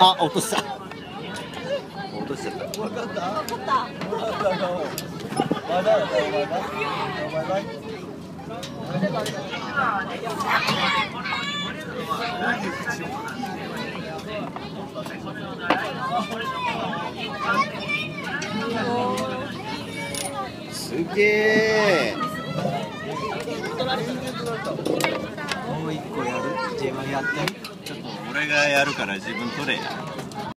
あ、落とした。落としちゃった。分かった分かったまだお前すげえ。もう一個やる？自分やって。ちょっと俺がやるから自分取れや。